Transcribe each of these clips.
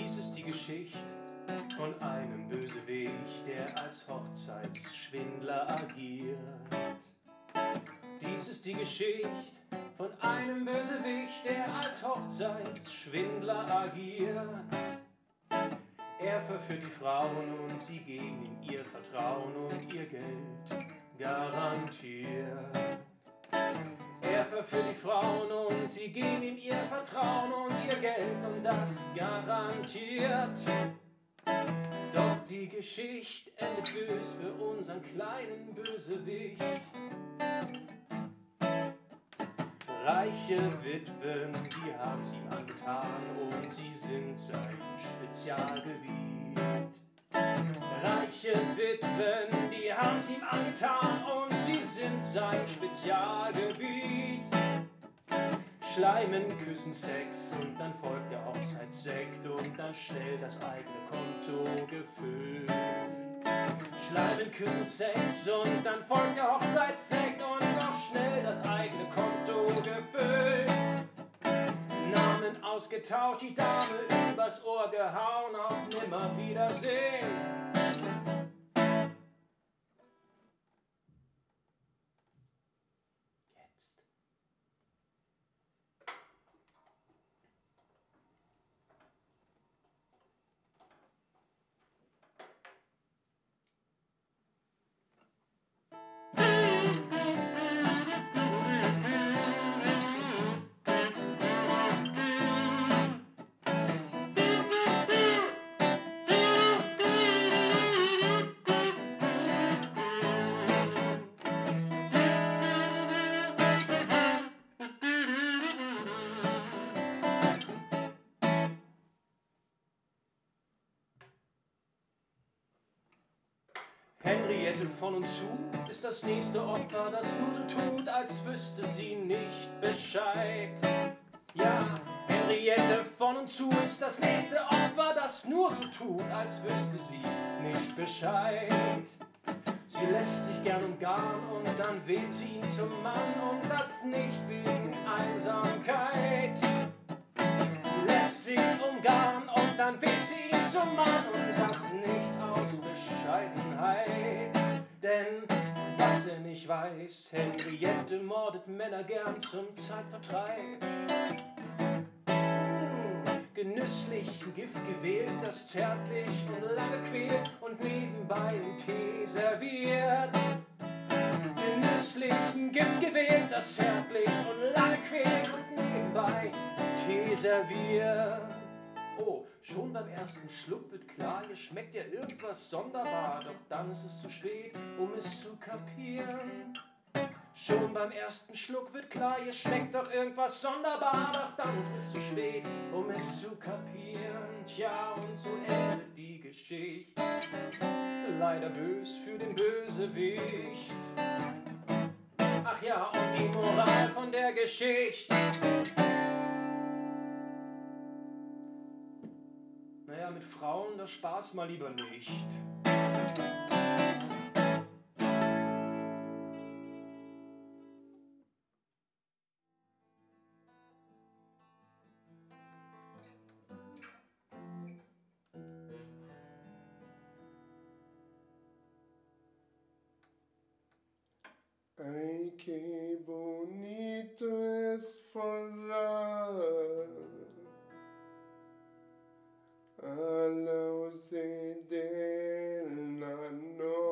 Dies ist die Geschichte von einem Bösewicht, der als Hochzeitsschwindler agiert. Dies ist die Geschichte von einem Bösewicht, der als Hochzeitsschwindler agiert. Er verführt die Frauen und sie geben ihm ihr Vertrauen und ihr Geld garantiert. Er verführt die Frauen und sie geben ihm ihr Vertrauen und ihr Geld und das garantiert. Doch die Geschichte endet bös für unseren kleinen Bösewicht. Reiche Witwen, die haben sie angetan und sie sind sein Spezialgebiet. Reiche Witwen, die haben sie angetan und sie sind sein Spezialgebiet. Schleimen, Küssen, Sex und dann folgt der Hochzeitssekt und dann schnell das eigene Konto gefüllt. Schleimen, Küssen, Sex und dann folgt der Hochzeitssekt und noch schnell das eigene Konto gefüllt. Namen ausgetauscht, die Dame übers Ohr gehauen, auf nimmer Wiedersehen. Henriette von und zu ist das nächste Opfer, das nur so tut, als wüsste sie nicht Bescheid. Ja, Henriette von und zu ist das nächste Opfer, das nur so tut, als wüsste sie nicht Bescheid. Sie lässt sich gern und gern und dann wählt sie ihn zum Mann und das nicht wegen Einsamkeit. Weiß, Henriette mordet Männer gern zum Zeitvertreib. Hm, Genüsslich Gift gewählt, das zärtlich und lange quält und nebenbei im Tee serviert. Genüsslich Gift gewählt, das zärtlich und lange quält und nebenbei Tee serviert. Oh, schon beim ersten Schluck wird klar, hier schmeckt ja irgendwas sonderbar, doch dann ist es zu spät, um es zu kapieren. Schon beim ersten Schluck wird klar, hier schmeckt doch irgendwas sonderbar, doch dann ist es zu spät, um es zu kapieren. Tja, und so endet die Geschichte. Leider bös für den Bösewicht. Ach ja, und die Moral von der Geschichte. Naja, mit Frauen, das Spaß mal lieber nicht. Ay, qué bonito es volar a la ausencia de la noche,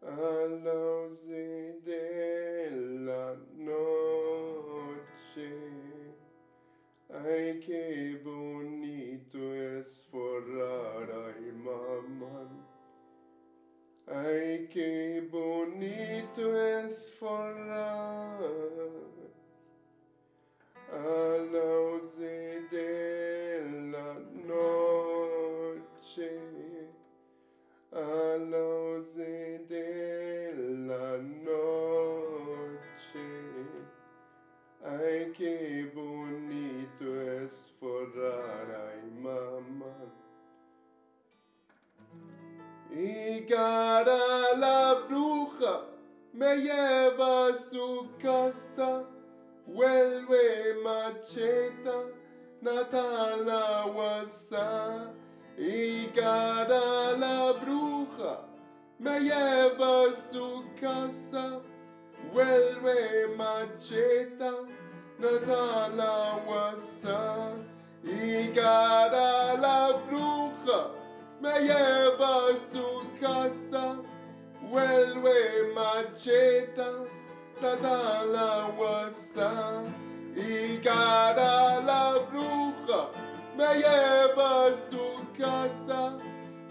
a la ausencia de la noche. Ay, qué bonito es volar, ay, mamá. Ay, qué bonito es volar Cara la bruja me lleva a su casa, vuelve macheta Natala y cada la bruja me lleva a su casa vuelve macheta Natala y cada la bruja me lleva welwe macheta la guasa y cara la bruja me llevas tu casa.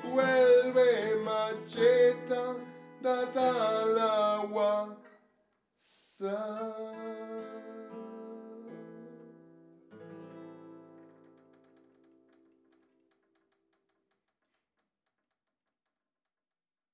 Vuelve macheta la wasa